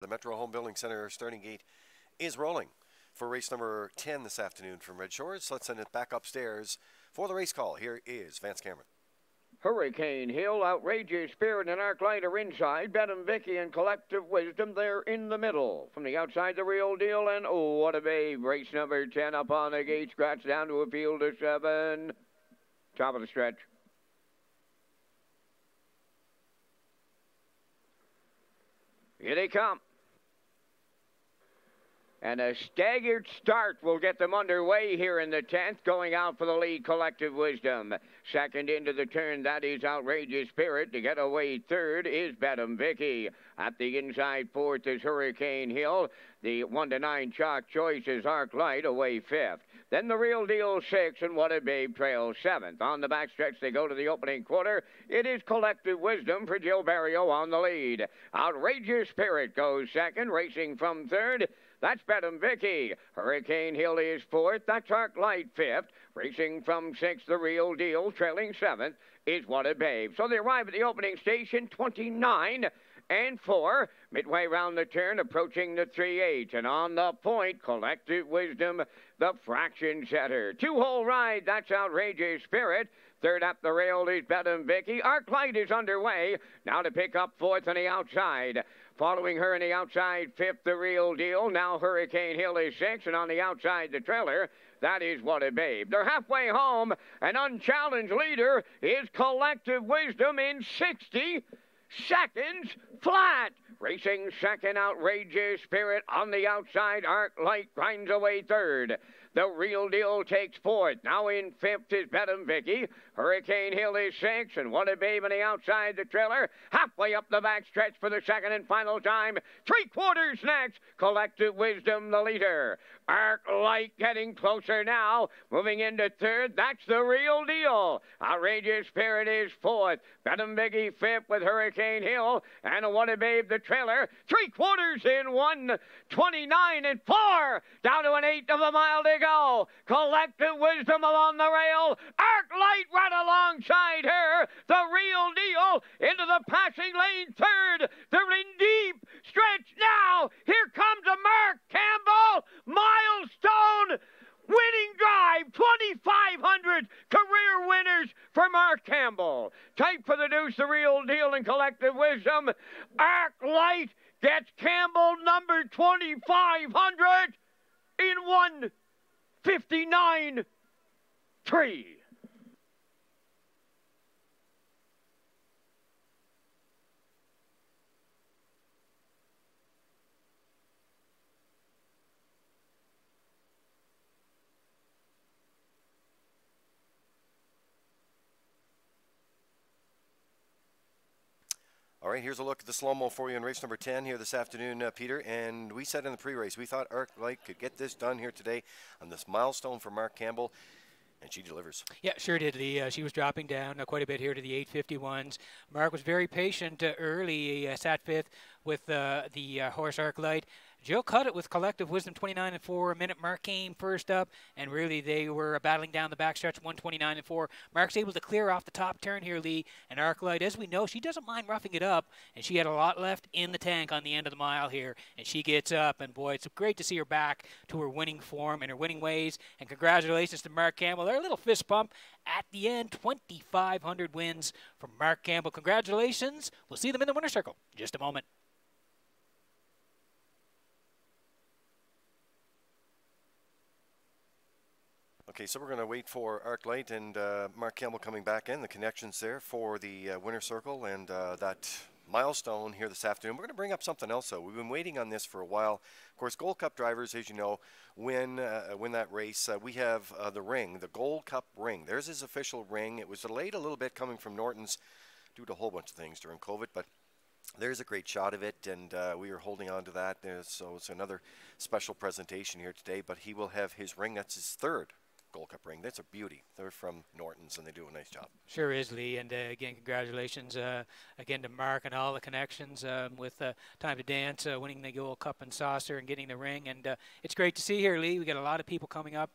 The Metro Home Building Center starting gate is rolling for race number 10 this afternoon from Red Shores. Let's send it back upstairs for the race call. Here is Vance Cameron. Hurricane Hill, Outrageous Spirit, and Arclight are inside. Bedham Vicky and Collective Wisdom, they're in the middle. From the outside, the real deal, and oh, what a babe. Race number 10 up on the gate, scratch down to a field of seven. Top of the stretch. Here they come. And a staggered start will get them underway here in the 10th, going out for the lead, Collective Wisdom. Second into the turn, that is Outrageous Spirit. To get away third is Bedham Vicky. At the inside fourth is Hurricane Hill. The 1 to 9 chalk choice is Arc Light away fifth. Then the real deal six and What a Babe trail seventh. On the backstretch, they go to the opening quarter. It is Collective Wisdom for Gilles Barrieau on the lead. Outrageous Spirit goes second, racing from third. That's Bedham Vicky. Hurricane Hill is fourth. That's Arc Light fifth. Racing from sixth, the real deal. Trailing seventh is What a Babe. So they arrive at the opening station, 29 and four. Midway round the turn, approaching the 3 8. And on the point, Collective Wisdom, the fraction setter. Two hole ride, that's Outrageous Spirit. Third up the rail is Bedham Vicky. Arc Light is underway. Now to pick up fourth on the outside. Following her in the outside, fifth, the real deal. Now Hurricane Hill is sixth, and on the outside, the trailer. That is what a babe. They're halfway home. An unchallenged leader is Collective Wisdom in 60 seconds flat. Racing second, outrageous spirit on the outside. Arc Light grinds away third. The real deal takes fourth. Now in fifth is Bedham Vicky. Hurricane Hill is sixth, and What a Babe on the outside the trailer. Halfway up the back stretch for the second and final time. Three quarters next. Collective Wisdom the leader. Arc Light getting closer now. Moving into third. That's the real deal. Outrageous Spirit is fourth. Bedham Vicky fifth with Hurricane Hill. And What a Babe the trailer. Three quarters in one. 29 and four. Down to an eighth of a mile to go. Collective Wisdom along the rail. Arc Light right alongside her. The real deal into the passing lane third. They're in deep stretch now. Here comes a Mark Campbell milestone winning drive. 2,500 career winners for Mark Campbell. For the real deal in collective wisdom. Arc Light gets Campbell number 2,500 in 159 3. All right, here's a look at the slow mo for you in race number 10 here this afternoon, uh, Peter. And we said in the pre race, we thought Arc Light could get this done here today on this milestone for Mark Campbell. And she delivers. Yeah, sure did. The uh, she was dropping down uh, quite a bit here to the 851s. Mark was very patient uh, early. Uh, sat fifth with uh, the horse Arc Light. Gilles cut it with collective wisdom 29 and 4. A minute Mark came first up, and really they were battling down the backstretch 129 and 4. Mark's able to clear off the top turn here, Lee. And Arclight, as we know, she doesn't mind roughing it up, and she had a lot left in the tank on the end of the mile here. And she gets up, and boy, it's great to see her back to her winning form and her winning ways. And congratulations to Mark Campbell. Their little fist pump at the end 2,500 wins from Mark Campbell. Congratulations. We'll see them in the winner circle in just a moment. Okay, so we're going to wait for Arc Light and uh, Mark Campbell coming back in. The connections there for the uh, winner circle and uh, that milestone here this afternoon. We're going to bring up something else, though. We've been waiting on this for a while. Of course, Gold Cup drivers, as you know, win uh, win that race. Uh, we have uh, the ring, the Gold Cup ring. There's his official ring. It was delayed a little bit coming from Norton's due to a whole bunch of things during COVID, but there's a great shot of it, and uh, we are holding on to that. so it's another special presentation here today. But he will have his ring. That's his third Gold Cup ring. That's a beauty. They're from Norton's and they do a nice job. Sure is, Lee. And uh, again, congratulations uh, again to Mark and all the connections um, with uh, Time to Dance, uh, winning the Gold Cup and Saucer and getting the ring. And uh, it's great to see here, Lee. We got a lot of people coming up.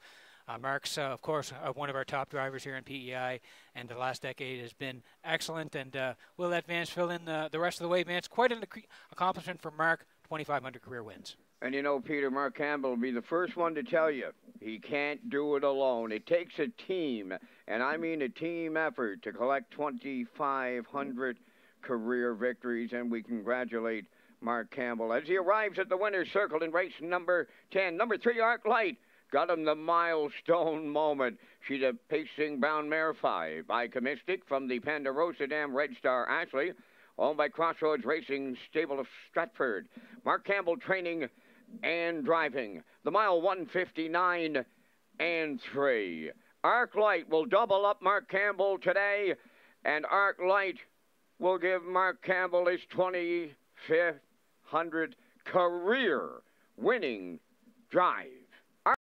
Uh, Mark's, of course, one of our top drivers here in PEI, and the last decade has been excellent. And we'll let Vance fill in the, the rest of the way. Vance, quite an accomplishment for Mark 2,500 career wins. And you know, Peter, Mark Campbell will be the first one to tell you he can't do it alone. It takes a team, and I mean a team effort, to collect 2,500 career victories, and we congratulate Mark Campbell as he arrives at the winner's circle in race number 10. Number three, Arc Light. Got him the milestone moment. She's a pacing brown mare five by Comistic from the Ponderosa Dam Red Star Ashley, owned by Crossroads Racing Stable of Stratford. Mark Campbell training and driving. The mile 159 and 3. Arc Light will double up Mark Campbell today, and Arc Light will give Mark Campbell his 25th career winning drive.